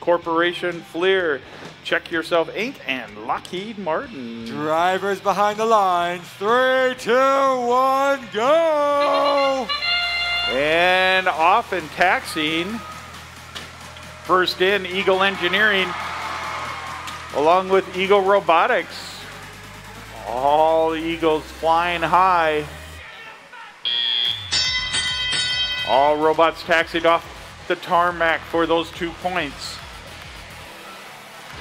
Corporation, Fleer, Check Yourself Inc., and Lockheed Martin. Drivers behind the line. Three, two, one, go! And off and taxiing. First in, Eagle Engineering, along with Eagle Robotics. All Eagles flying high. All robots taxied off the tarmac for those two points.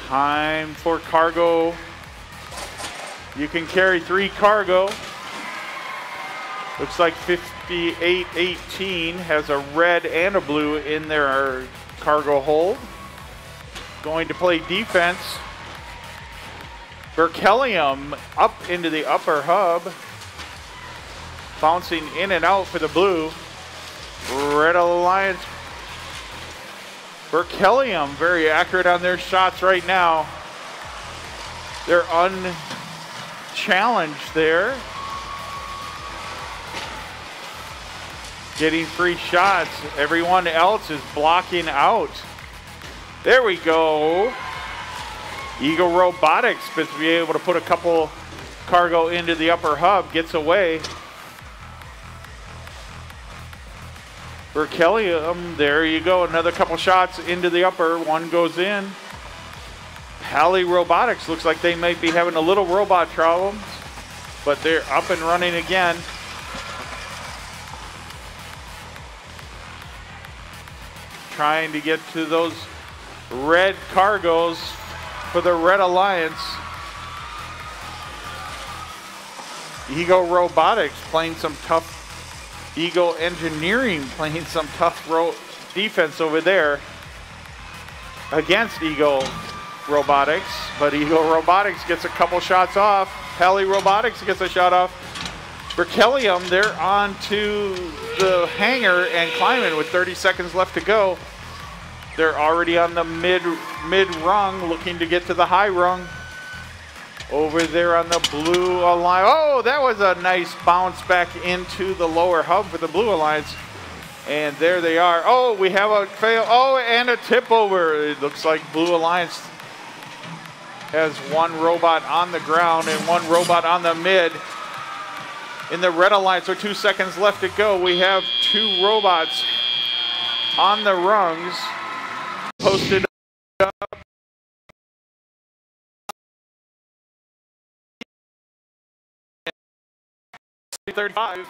Time for cargo. You can carry three cargo. Looks like 5818 has a red and a blue in their cargo hold. Going to play defense. Berkelium up into the upper hub. Bouncing in and out for the blue. Red Alliance. Berkelium very accurate on their shots right now. They're unchallenged there. Getting free shots. Everyone else is blocking out. There we go. Eagle Robotics to be able to put a couple cargo into the upper hub. Gets away. Berkelium, there you go. Another couple shots into the upper. One goes in. Paly Robotics looks like they might be having a little robot problems, but they're up and running again. Trying to get to those red cargoes for the Red Alliance. Eagle Robotics playing some tough Eagle Engineering playing some tough defense over there against Eagle Robotics, but Eagle Robotics gets a couple shots off. Paly Robotics gets a shot off. Berkelium, they're on to the hangar and climbing with 30 seconds left to go. They're already on the mid mid rung, looking to get to the high rung. Over there on the Blue Alliance. Oh, that was a nice bounce back into the lower hub for the Blue Alliance. And there they are. Oh, we have a fail. Oh, and a tip over. It looks like Blue Alliance has one robot on the ground and one robot on the mid. In the Red Alliance, with two seconds left to go, we have two robots on the rungs posted 35.